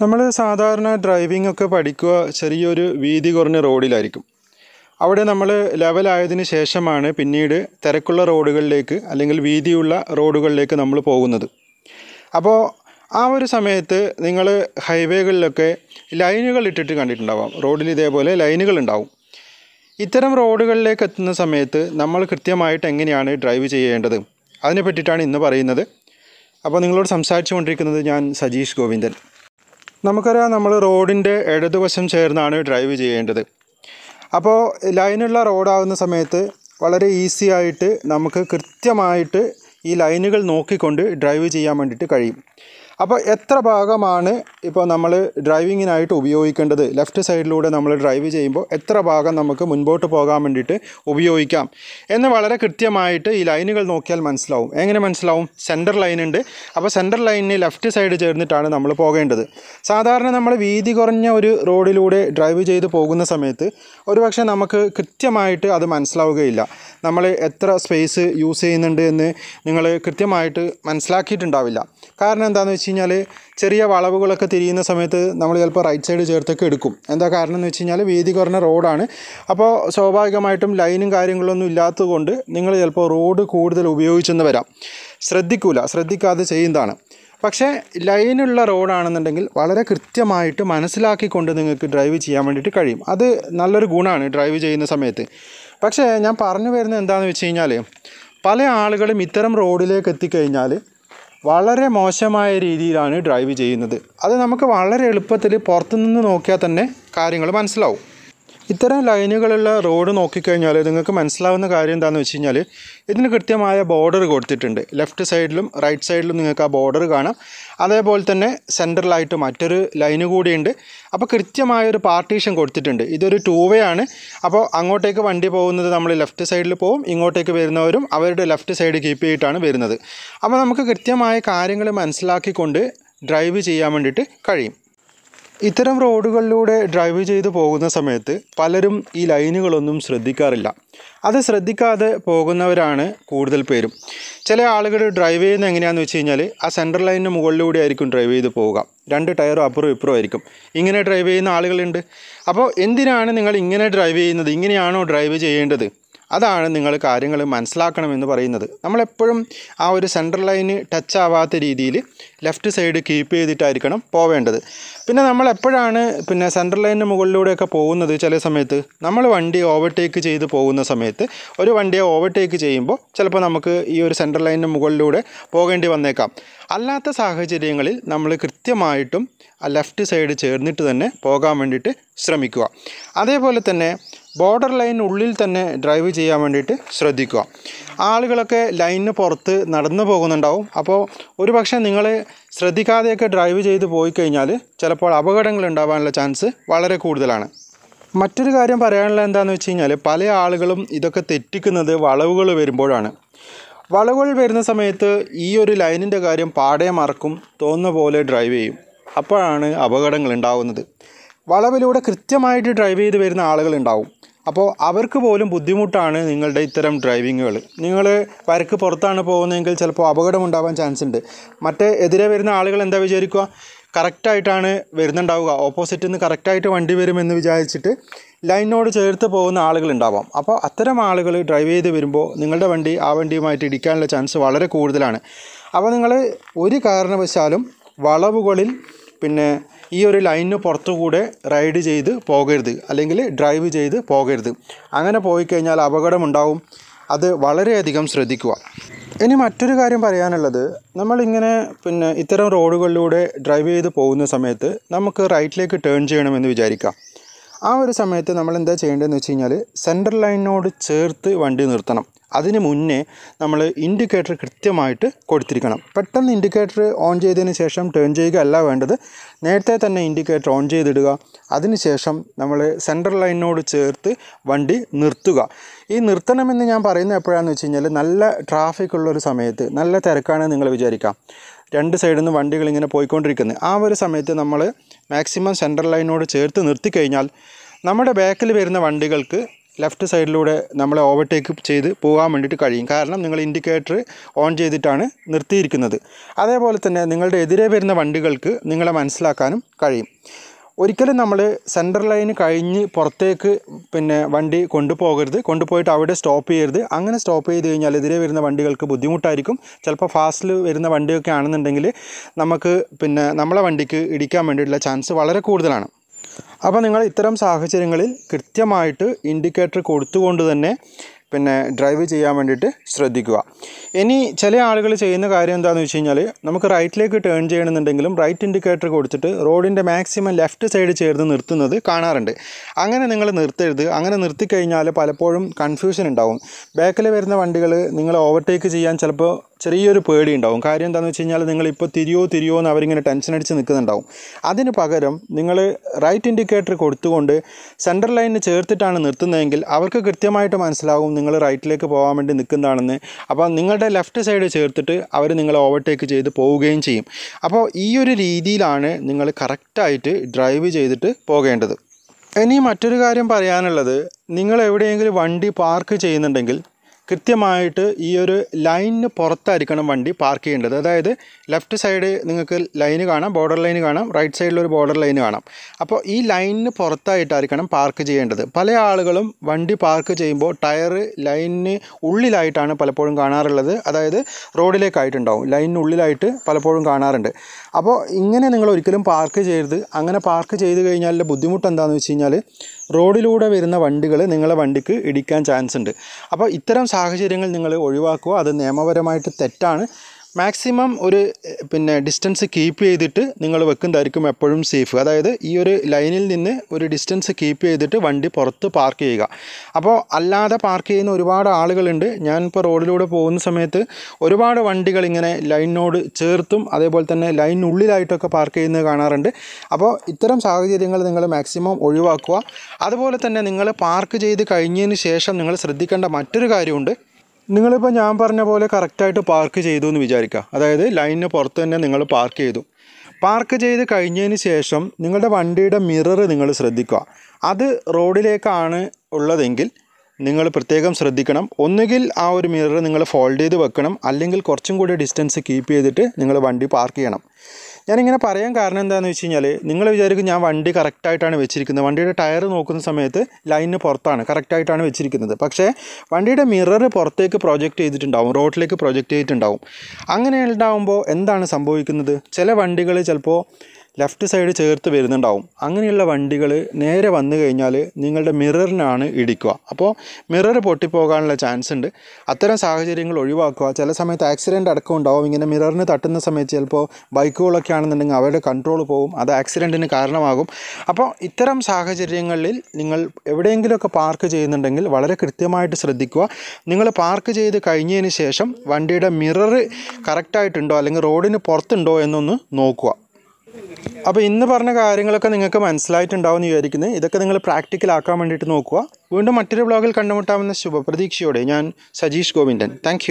നമ്മൾ സാധാരണ ഡ്രൈവിംഗ് ഒക്കെ പഠിക്കുക ചെറിയൊരു വീതി കുറഞ്ഞ റോഡിലായിരിക്കും. അവിടെ നമ്മൾ ലെവലായതിനു ശേഷമാണ് പിന്നീട് തിരക്കുള്ള റോഡുകളിലേക്ക് അല്ലെങ്കിൽ വീതിയുള്ള റോഡുകളിലേക്ക് നമ്മൾ പോകുന്നത്. അപ്പോൾ ആ ഒരു സമയത്ത് നിങ്ങൾ ഹൈവേകളിലൊക്കെ ലൈനുകൾ ഇട്ടിട്ട് കണ്ടിട്ടുണ്ടാവാം. റോഡിൽ ഇതേപോലെ ലൈനുകൾ ഉണ്ടാവും. ഇത്തരം റോഡുകളിലേക്ക് എത്തുന്ന സമയത്ത് നമ്മൾ കൃത്യമായിട്ട് എങ്ങനെയാണ് ഡ്രൈവ് ചെയ്യേണ്ടത്? അതിനെ പറ്റിയിട്ടാണ് ഇന്ന് പറയുന്നത്. അപ്പോൾ നിങ്ങളോട് സംസാരിച്ചു കൊണ്ടിരിക്കുന്നത് ഞാൻ സജീഷ് ഗോവിന്ദൻ. നമുക്കറിയാം നമ്മൾ റോഡിന്റെ ഇടതുവശം ചേർന്നാണ് ഡ്രൈവ് ചെയ്യേണ്ടത്. അപ്പോൾ ലൈനുള്ള റോഡാകുന്ന സമയത്ത് വളരെ ഈസി ആയിട്ട് നമുക്ക് കൃത്യമായിട്ട് ഈ ലൈനുകൾ നോക്കിക്കൊണ്ട് ഡ്രൈവ് ചെയ്യാൻ വേണ്ടിയിട്ട് കഴിയും. അപ്പോൾ എത്ര ഭാഗമാണ് ഇപ്പോൾ നമ്മൾ ഡ്രൈവിങ്ങിനായിട്ട് ഉപയോഗിക്കേണ്ടത്? ലെഫ്റ്റ് സൈഡിലൂടെ നമ്മൾ ഡ്രൈവ് ചെയ്യുമ്പോൾ എത്ര ഭാഗം നമുക്ക് മുൻപോട്ട് പോകാൻ വേണ്ടിയിട്ട് ഉപയോഗിക്കാം? എന്ന് വളരെ കൃത്യമായിട്ട് ഈ ലൈനുകൾ നോക്കിയാൽ മനസ്സിലാവും. എങ്ങനെ മനസ്സിലാവും? സെന്റർ ലൈൻ ഉണ്ട്. അപ്പോൾ സെന്റർ ലൈനിന് ലെഫ്റ്റ് സൈഡ് ചേർന്നിട്ടാണ് നമ്മൾ പോകേണ്ടത്. സാധാരണ നമ്മൾ വീതി കുറഞ്ഞ ഒരു റോഡിലൂടെ ഡ്രൈവ് ചെയ്ത് പോകുന്ന സമയത്ത് ഒരുപക്ഷെ നമുക്ക് കൃത്യമായിട്ട് അത് മനസ്സിലാവുകയില്ല. നമ്മൾ എത്ര സ്പേസ് യൂസ് ചെയ്യുന്നുണ്ട് എന്ന് നിങ്ങൾ കൃത്യമായിട്ട് മനസ്സിലാക്കിയിട്ടുണ്ടാവില്ല. കാരണം എന്താണെന്ന് വെച്ച് കഴിഞ്ഞാൽ ചെറിയ വളവുകളൊക്കെ തിരിയുന്ന സമയത്ത് നമ്മൾ ചിലപ്പോൾ റൈറ്റ് സൈഡ് ചേർത്തൊക്കെ എടുക്കും. എന്താ കാരണം എന്ന് വെച്ച് കഴിഞ്ഞാൽ വീതി കുറഞ്ഞ റോഡാണ് അപ്പോൾ സ്വാഭാവികമായിട്ടും ലൈനും കാര്യങ്ങളൊന്നും ഇല്ലാത്തതുകൊണ്ട് നിങ്ങൾ ചിലപ്പോൾ റോഡ് കൂടുതൽ ഉപയോഗിച്ചെന്ന് വരാം. ശ്രദ്ധിക്കൂല. ശ്രദ്ധിക്കാതെ ചെയ്യുന്നതാണ്. പക്ഷേ ലൈനുള്ള റോഡാണെന്നുണ്ടെങ്കിൽ വളരെ കൃത്യമായിട്ട് മനസ്സിലാക്കിക്കൊണ്ട് നിങ്ങൾക്ക് ഡ്രൈവ് ചെയ്യാൻ വേണ്ടിയിട്ട് കഴിയും. അത് നല്ലൊരു ഗുണമാണ് ഡ്രൈവ് ചെയ്യുന്ന സമയത്ത്. പക്ഷേ ഞാൻ പറഞ്ഞു വരുന്നത് എന്താണെന്ന് വെച്ച് കഴിഞ്ഞാൽ പല ആളുകളും ഇത്തരം റോഡിലേക്ക് എത്തിക്കഴിഞ്ഞാൽ വളരെ മോശമായ രീതിയിലാണ് ഡ്രൈവ് ചെയ്യുന്നത്. അത് നമുക്ക് വളരെ എളുപ്പത്തിൽ പുറത്തുനിന്ന് നോക്കിയാൽ തന്നെ കാര്യങ്ങൾ മനസ്സിലാവും. ഇത്തരം ലൈനുകളുള്ള റോഡ് നോക്കിക്കഴിഞ്ഞാൽ നിങ്ങൾക്ക് മനസ്സിലാവുന്ന കാര്യം എന്താണെന്ന് വെച്ച് കഴിഞ്ഞാൽ ഇതിന് കൃത്യമായ ബോർഡർ കൊടുത്തിട്ടുണ്ട്. ലെഫ്റ്റ് സൈഡിലും റൈറ്റ് സൈഡിലും നിങ്ങൾക്ക് ആ ബോർഡർ കാണാം. അതേപോലെ തന്നെ സെന്ററിലായിട്ട് മറ്റൊരു ലൈന് കൂടിയുണ്ട്. അപ്പോൾ കൃത്യമായ ഒരു പാർട്ടീഷൻ കൊടുത്തിട്ടുണ്ട്. ഇതൊരു ടൂ വേ ആണ്. അപ്പോൾ അങ്ങോട്ടേക്ക് വണ്ടി പോകുന്നത് നമ്മൾ ലെഫ്റ്റ് സൈഡിൽ പോകും. ഇങ്ങോട്ടേക്ക് വരുന്നവരും അവരുടെ ലെഫ്റ്റ് സൈഡ് കീപ്പ് ചെയ്തിട്ടാണ് വരുന്നത്. അപ്പോൾ നമുക്ക് കൃത്യമായ കാര്യങ്ങൾ മനസ്സിലാക്കിക്കൊണ്ട് ഡ്രൈവ് ചെയ്യാൻ വേണ്ടിയിട്ട് കഴിയും. ഇത്തരം റോഡുകളിലൂടെ ഡ്രൈവ് ചെയ്ത് പോകുന്ന സമയത്ത് പലരും ഈ ലൈനുകളൊന്നും ശ്രദ്ധിക്കാറില്ല. അത് ശ്രദ്ധിക്കാതെ പോകുന്നവരാണ് കൂടുതൽ പേരും. ചില ആളുകൾ ഡ്രൈവ് ചെയ്യുന്ന എങ്ങനെയാണെന്ന് വെച്ച് കഴിഞ്ഞാൽ ആ സെൻട്രൽ ലൈനിന് മുകളിലൂടെ ആയിരിക്കും ഡ്രൈവ് ചെയ്ത് പോവുക. രണ്ട് ടയറും അപ്പുറവും ഇപ്പുറവും ആയിരിക്കും. ഇങ്ങനെ ഡ്രൈവ് ചെയ്യുന്ന ആളുകളുണ്ട്. അപ്പോൾ എന്തിനാണ് നിങ്ങൾ ഇങ്ങനെ ഡ്രൈവ് ചെയ്യുന്നത്? ഇങ്ങനെയാണോ ഡ്രൈവ് ചെയ്യേണ്ടത്? അതാണ് നിങ്ങൾ കാര്യങ്ങൾ മനസ്സിലാക്കണമെന്ന് പറയുന്നത്. നമ്മളെപ്പോഴും ആ ഒരു സെൻട്രൽ ലൈന് ടച്ച് ആവാത്ത രീതിയിൽ ലെഫ്റ്റ് സൈഡ് കീപ്പ് ചെയ്തിട്ടായിരിക്കണം പോവേണ്ടത്. പിന്നെ നമ്മൾ എപ്പോഴാണ് പിന്നെ സെൻട്രൽ ലൈനിന് മുകളിലൂടെയൊക്കെ പോകുന്നത് ചില സമയത്ത്? നമ്മൾ വണ്ടി ഓവർടേക്ക് ചെയ്ത് പോകുന്ന സമയത്ത്. ഒരു വണ്ടിയെ ഓവർടേക്ക് ചെയ്യുമ്പോൾ ചിലപ്പോൾ നമുക്ക് ഈ ഒരു സെൻട്രൽ ലൈനിന് മുകളിലൂടെ പോകേണ്ടി വന്നേക്കാം. അല്ലാത്ത സാഹചര്യങ്ങളിൽ നമ്മൾ കൃത്യമായിട്ടും ആ ലെഫ്റ്റ് സൈഡ് ചേർന്നിട്ട് തന്നെ പോകാൻ വേണ്ടിയിട്ട് ശ്രമിക്കുക. അതേപോലെ തന്നെ ബോർഡർ ലൈൻ ഉള്ളിൽ തന്നെ ഡ്രൈവ് ചെയ്യാൻ വേണ്ടിയിട്ട് ശ്രദ്ധിക്കുക. ആളുകളൊക്കെ ലൈനിന് പുറത്ത് നടന്നു പോകുന്നുണ്ടാവും. അപ്പോൾ ഒരു പക്ഷേ നിങ്ങൾ ശ്രദ്ധിക്കാതെയൊക്കെ ഡ്രൈവ് ചെയ്ത് പോയി കഴിഞ്ഞാൽ ചിലപ്പോൾ അപകടങ്ങൾ ഉണ്ടാവാനുള്ള ചാൻസ് വളരെ കൂടുതലാണ്. മറ്റൊരു കാര്യം പറയാനുള്ളത് എന്താണെന്ന് വെച്ച് കഴിഞ്ഞാൽ പല ആളുകളും ഇതൊക്കെ തെറ്റിക്കുന്നത് വളവുകൾ വരുമ്പോഴാണ്. വളവുകൾ വരുന്ന സമയത്ത് ഈ ഒരു ലൈനിന്റെ കാര്യം പാടെ മറക്കും തോന്നുന്ന പോലെ ഡ്രൈവ് ചെയ്യും. അപ്പോഴാണ് അപകടങ്ങൾ ഉണ്ടാവുന്നത്. വളവിലൂടെ കൃത്യമായിട്ട് ഡ്രൈവ് ചെയ്ത് വരുന്ന ആളുകളുണ്ടാവും. അപ്പോൾ അവർക്ക് പോലും ബുദ്ധിമുട്ടാണ് നിങ്ങളുടെ ഇത്തരം ഡ്രൈവിങ്ങുകൾ നിങ്ങൾ വരക്ക് പുറത്താണ് പോകുന്നതെങ്കിൽ ചിലപ്പോൾ അപകടം ഉണ്ടാവാൻ ചാൻസ് ഉണ്ട്. മറ്റേ എതിരെ വരുന്ന ആളുകൾ എന്താ വിചാരിക്കുക? കറക്റ്റായിട്ടാണ് വരുന്നുണ്ടാവുക. ഓപ്പോസിറ്റിൽ നിന്ന് കറക്റ്റായിട്ട് വണ്ടി വരുമെന്ന് വിചാരിച്ചിട്ട് ലൈനിനോട് ചേർത്ത് പോകുന്ന ആളുകളുണ്ടാവാം അപ്പോൾ അത്തരം ആളുകൾ ഡ്രൈവ് ചെയ്ത് വരുമ്പോൾ നിങ്ങളുടെ വണ്ടി ആ വണ്ടിയുമായിട്ട് ഇടിക്കാനുള്ള ചാൻസ് വളരെ കൂടുതലാണ്. അപ്പോൾ നിങ്ങൾ ഒരു കാരണവശാലും വളവുകളിൽ പിന്നെ ഈ ഒരു ലൈനിന് പുറത്തുകൂടെ റൈഡ് ചെയ്ത് പോകരുത്. അല്ലെങ്കിൽ ഡ്രൈവ് ചെയ്ത് പോകരുത്. അങ്ങനെ പോയി കഴിഞ്ഞാൽ അപകടമുണ്ടാവും. അത് വളരെയധികം ശ്രദ്ധിക്കുക. ഇനി മറ്റൊരു കാര്യം പറയാനുള്ളത് നമ്മളിങ്ങനെ പിന്നെ ഇത്തരം റോഡുകളിലൂടെ ഡ്രൈവ് ചെയ്ത് പോകുന്ന സമയത്ത് നമുക്ക് റൈറ്റിലേക്ക് ടേൺ ചെയ്യണമെന്ന് വിചാരിക്കാം. ആ ഒരു സമയത്ത് നമ്മൾ എന്താ ചെയ്യേണ്ടതെന്ന് വെച്ച് കഴിഞ്ഞാൽ സെൻട്രൽ ലൈനിനോട് ചേർത്ത് വണ്ടി നിർത്തണം. അതിന് മുന്നേ നമ്മൾ ഇൻഡിക്കേറ്റർ കൃത്യമായിട്ട് കൊടുത്തിരിക്കണം. പെട്ടെന്ന് ഇൻഡിക്കേറ്റർ ഓൺ ചെയ്തതിന് ശേഷം ടേൺ ചെയ്യുക അല്ല വേണ്ടത്. നേരത്തെ തന്നെ ഇൻഡിക്കേറ്റർ ഓൺ ചെയ്തിടുക. അതിനുശേഷം നമ്മൾ സെൻട്രൽ ലൈനിനോട് ചേർത്ത് വണ്ടി നിർത്തുക. ഈ നിർത്തണമെന്ന് ഞാൻ പറയുന്നത് എപ്പോഴാണെന്ന് വെച്ച് കഴിഞ്ഞാൽ നല്ല ട്രാഫിക് ഉള്ളൊരു സമയത്ത് നല്ല തിരക്കാണ് നിങ്ങൾ വിചാരിക്കാം. രണ്ട് സൈഡിൽ നിന്ന് വണ്ടികൾ ഇങ്ങനെ പോയിക്കൊണ്ടിരിക്കുന്നത് ആ ഒരു സമയത്ത് നമ്മൾ മാക്സിമം സെൻട്രൽ ലൈനോട് ചേർത്ത് നിർത്തി കഴിഞ്ഞാൽ നമ്മുടെ ബാക്കിൽ വരുന്ന വണ്ടികൾക്ക് ലെഫ്റ്റ് സൈഡിലൂടെ നമ്മളെ ഓവർടേക്ക് ചെയ്ത് പോകാൻ വേണ്ടിയിട്ട് കഴിയും. കാരണം നിങ്ങൾ ഇൻഡിക്കേറ്റർ ഓൺ ചെയ്തിട്ടാണ് നിർത്തിയിരിക്കുന്നത്. അതേപോലെ തന്നെ നിങ്ങളുടെ എതിരെ വരുന്ന വണ്ടികൾക്ക് നിങ്ങളെ മനസ്സിലാക്കാനും കഴിയും. ഒരിക്കലും നമ്മൾ സെൻട്രൽ ലൈൻ കഴിഞ്ഞ് പുറത്തേക്ക് പിന്നെ വണ്ടി കൊണ്ടുപോകരുത്. കൊണ്ടുപോയിട്ട് അവിടെ സ്റ്റോപ്പ് ചെയ്യരുത്. അങ്ങനെ സ്റ്റോപ്പ് ചെയ്ത് കഴിഞ്ഞാൽ എതിരെ വരുന്ന വണ്ടികൾക്ക് ബുദ്ധിമുട്ടായിരിക്കും. ചിലപ്പോൾ ഫാസ്റ്റിൽ വരുന്ന വണ്ടിയൊക്കെ ആണെന്നുണ്ടെങ്കിൽ നമുക്ക് പിന്നെ നമ്മളെ വണ്ടിക്ക് ഇടിക്കാൻ വേണ്ടിയിട്ടുള്ള ചാൻസ് വളരെ കൂടുതലാണ്. അപ്പോൾ നിങ്ങൾ ഇത്തരം സാഹചര്യങ്ങളിൽ കൃത്യമായിട്ട് ഇൻഡിക്കേറ്റർ കൊടുത്തുകൊണ്ട് തന്നെ പിന്നെ ഡ്രൈവ് ചെയ്യാൻ വേണ്ടിയിട്ട് ശ്രദ്ധിക്കുക. ഇനി ചില ആളുകൾ ചെയ്യുന്ന കാര്യം എന്താണെന്ന് വെച്ച് കഴിഞ്ഞാൽ നമുക്ക് റൈറ്റിലേക്ക് ടേൺ ചെയ്യണമെന്നുണ്ടെങ്കിലും റൈറ്റ് ഇൻഡിക്കേറ്റർ കൊടുത്തിട്ട് റോഡിന്റെ മാക്സിമം ലെഫ്റ്റ് സൈഡ് ചേർന്ന് നിർത്തുന്നത് കാണാറുണ്ട്. അങ്ങനെ നിങ്ങൾ നിർത്തരുത്. അങ്ങനെ നിർത്തിക്കഴിഞ്ഞാൽ പലപ്പോഴും കൺഫ്യൂഷൻ ഉണ്ടാവും. ബാക്കിൽ വരുന്ന വണ്ടികൾ നിങ്ങൾ ഓവർടേക്ക് ചെയ്യാൻ ചിലപ്പോൾ ചെറിയൊരു പേടി ഉണ്ടാവും. കാര്യം എന്താണെന്ന് വെച്ച് കഴിഞ്ഞാൽ നിങ്ങളിപ്പോൾ തിരിയോ തിരിയോ എന്ന് അവരിങ്ങനെ ടെൻഷൻ അടിച്ച് നിൽക്കുന്നുണ്ടാവും. അതിന് പകരം നിങ്ങൾ റൈറ്റ് ഇൻഡിക്കേറ്റർ കൊടുത്തുകൊണ്ട് സെൻട്രൽ ലൈനിന് ചേർത്തിട്ടാണ് നിർത്തുന്നതെങ്കിൽ അവർക്ക് കൃത്യമായിട്ട് മനസ്സിലാവും നിങ്ങൾ റൈറ്റിലേക്ക് പോകാൻ വേണ്ടി നിൽക്കുന്നതാണെന്ന്. അപ്പോൾ നിങ്ങളുടെ ലെഫ്റ്റ് സൈഡ് ചേർത്തിട്ട് അവർ നിങ്ങളെ ഓവർടേക്ക് ചെയ്ത് പോവുകയും ചെയ്യും. അപ്പോൾ ഈ ഒരു രീതിയിലാണ് നിങ്ങൾ കറക്റ്റായിട്ട് ഡ്രൈവ് ചെയ്തിട്ട് പോകേണ്ടത്. ഇനി മറ്റൊരു കാര്യം പറയാനുള്ളത് നിങ്ങൾ എവിടെയെങ്കിലും വണ്ടി പാർക്ക് ചെയ്യുന്നുണ്ടെങ്കിൽ കൃത്യമായിട്ട് ഈ ഒരു ലൈനിന് പുറത്തായിരിക്കണം വണ്ടി പാർക്ക് ചെയ്യേണ്ടത്. അതായത് ലെഫ്റ്റ് സൈഡ് നിങ്ങൾക്ക് ലൈന് കാണാം ബോർഡർ ലൈൻ കാണാം റൈറ്റ് സൈഡിൽ ഒരു ബോർഡർ ലൈൻ കാണാം. അപ്പോൾ ഈ ലൈനിന് പുറത്തായിട്ടായിരിക്കണം പാർക്ക് ചെയ്യേണ്ടത്. പല ആളുകളും വണ്ടി പാർക്ക് ചെയ്യുമ്പോൾ ടയർ ലൈനിന് ഉള്ളിലായിട്ടാണ് പലപ്പോഴും കാണാറുള്ളത്. അതായത് റോഡിലേക്കായിട്ടുണ്ടാവും ലൈനിന് ഉള്ളിലായിട്ട് പലപ്പോഴും കാണാറുണ്ട്. അപ്പോൾ ഇങ്ങനെ നിങ്ങൾ ഒരിക്കലും പാർക്ക് ചെയ്യരുത്. അങ്ങനെ പാർക്ക് ചെയ്ത് കഴിഞ്ഞാൽ ബുദ്ധിമുട്ട് എന്താണെന്ന് വെച്ച് കഴിഞ്ഞാൽ റോഡിലൂടെ വരുന്ന വണ്ടികൾ നിങ്ങളെ വണ്ടിക്ക് ഇടിക്കാൻ ചാൻസ് ഉണ്ട് അപ്പോൾ ഇത്തരം സാഹചര്യങ്ങൾ നിങ്ങൾ ഒഴിവാക്കുക. അത് നിയമപരമായിട്ട് തെറ്റാണ്. മാക്സിമം ഒരു പിന്നെ ഡിസ്റ്റൻസ് കീപ്പ് ചെയ്തിട്ട് നിങ്ങൾ വെക്കുന്നതായിരിക്കും എപ്പോഴും സേഫ് അതായത് ഈ ഒരു ലൈനിൽ നിന്ന് ഒരു ഡിസ്റ്റൻസ് കീപ്പ് ചെയ്തിട്ട് വണ്ടി പുറത്ത് പാർക്ക് ചെയ്യുക. അപ്പോൾ അല്ലാതെ പാർക്ക് ചെയ്യുന്ന ഒരുപാട് ആളുകളുണ്ട്. ഞാനിപ്പോൾ റോഡിലൂടെ പോകുന്ന സമയത്ത് ഒരുപാട് വണ്ടികൾ ഇങ്ങനെ ലൈനിനോട് ചേർത്തും അതേപോലെ തന്നെ ലൈനിനുള്ളിലായിട്ടൊക്കെ പാർക്ക് ചെയ്യുന്നത് കാണാറുണ്ട്. അപ്പോൾ ഇത്തരം സാഹചര്യങ്ങൾ നിങ്ങൾ മാക്സിമം ഒഴിവാക്കുക. അതുപോലെ തന്നെ നിങ്ങൾ പാർക്ക് ചെയ്ത് കഴിഞ്ഞതിന് ശേഷം നിങ്ങൾ ശ്രദ്ധിക്കേണ്ട മറ്റൊരു കാര്യമുണ്ട്. നിങ്ങളിപ്പോൾ ഞാൻ പറഞ്ഞ പോലെ കറക്റ്റായിട്ട് പാർക്ക് ചെയ്തു എന്ന് വിചാരിക്കുക. അതായത് ലൈനിന് പുറത്ത് തന്നെ നിങ്ങൾ പാർക്ക് ചെയ്തു. പാർക്ക് ചെയ്ത് കഴിഞ്ഞതിന് ശേഷം നിങ്ങളുടെ വണ്ടിയുടെ മിറർ നിങ്ങൾ ശ്രദ്ധിക്കുക. അത് റോഡിലേക്കാണ് ഉള്ളതെങ്കിൽ നിങ്ങൾ പ്രത്യേകം ശ്രദ്ധിക്കണം. ഒന്നുകിൽ ആ ഒരു മിറർ നിങ്ങൾ ഫോൾഡ് ചെയ്ത് വെക്കണം. അല്ലെങ്കിൽ കുറച്ചും കൂടി ഡിസ്റ്റൻസ് കീപ്പ് ചെയ്തിട്ട് നിങ്ങൾ വണ്ടി പാർക്ക് ചെയ്യണം. ഞാനിങ്ങനെ പറയാൻ കാരണം എന്താണെന്ന് വെച്ച് കഴിഞ്ഞാൽ നിങ്ങൾ വിചാരിക്കും ഞാൻ വണ്ടി കറക്റ്റായിട്ടാണ് വെച്ചിരിക്കുന്നത്. വണ്ടിയുടെ ടയർ നോക്കുന്ന സമയത്ത് ലൈനിന് പുറത്താണ് കറക്റ്റായിട്ടാണ് വെച്ചിരിക്കുന്നത്. പക്ഷേ വണ്ടിയുടെ മിറർ പുറത്തേക്ക് പ്രൊജക്റ്റ് ചെയ്തിട്ടുണ്ടാവും റോഡിലേക്ക് പ്രൊജക്റ്റ് ചെയ്തിട്ടുണ്ടാവും. അങ്ങനെ ഉണ്ടാവുമ്പോൾ എന്താണ് സംഭവിക്കുന്നത്? ചില വണ്ടികൾ ചിലപ്പോൾ ലെഫ്റ്റ് സൈഡ് ചേർത്ത് വരുന്നുണ്ടാവും. അങ്ങനെയുള്ള വണ്ടികൾ നേരെ വന്നു കഴിഞ്ഞാൽ നിങ്ങളുടെ മിററിനാണ് ഇടിക്കുക. അപ്പോൾ മിറർ പൊട്ടിപ്പോകാനുള്ള ചാൻസ് ഉണ്ട്. അത്തരം സാഹചര്യങ്ങൾ ഒഴിവാക്കുക. ചില സമയത്ത് ആക്സിഡന്റ് അടക്കം ഉണ്ടാവും. ഇങ്ങനെ മിററിന് തട്ടുന്ന സമയത്ത് ചിലപ്പോൾ ബൈക്കുകളൊക്കെ ആണെന്നുണ്ടെങ്കിൽ അവരുടെ കൺട്രോൾ പോകും. അത് ആക്സിഡന്റിന് കാരണമാകും. അപ്പോൾ ഇത്തരം സാഹചര്യങ്ങളിൽ നിങ്ങൾ എവിടെയെങ്കിലുമൊക്കെ പാർക്ക് ചെയ്യുന്നുണ്ടെങ്കിൽ വളരെ കൃത്യമായിട്ട് ശ്രദ്ധിക്കുക. നിങ്ങൾ പാർക്ക് ചെയ്ത് കഴിഞ്ഞതിന് ശേഷം വണ്ടിയുടെ മിറർ കറക്റ്റായിട്ടുണ്ടോ അല്ലെങ്കിൽ റോഡിന് പുറത്തുണ്ടോ എന്നൊന്ന് നോക്കുക. അപ്പോൾ ഇന്ന് പറഞ്ഞ കാര്യങ്ങളൊക്കെ നിങ്ങൾക്ക് മനസ്സിലായിട്ടുണ്ടാവും എന്ന് വിചാരിക്കുന്നത് ഇതൊക്കെ നിങ്ങൾ പ്രാക്ടിക്കലാക്കാൻ വേണ്ടിയിട്ട് നോക്കുക. വീണ്ടും മറ്റൊരു ബ്ലോഗിൽ കണ്ടുമുട്ടാമെന്ന ശുഭപ്രതീക്ഷയോടെ ഞാൻ സജീഷ് ഗോവിന്ദൻ. താങ്ക്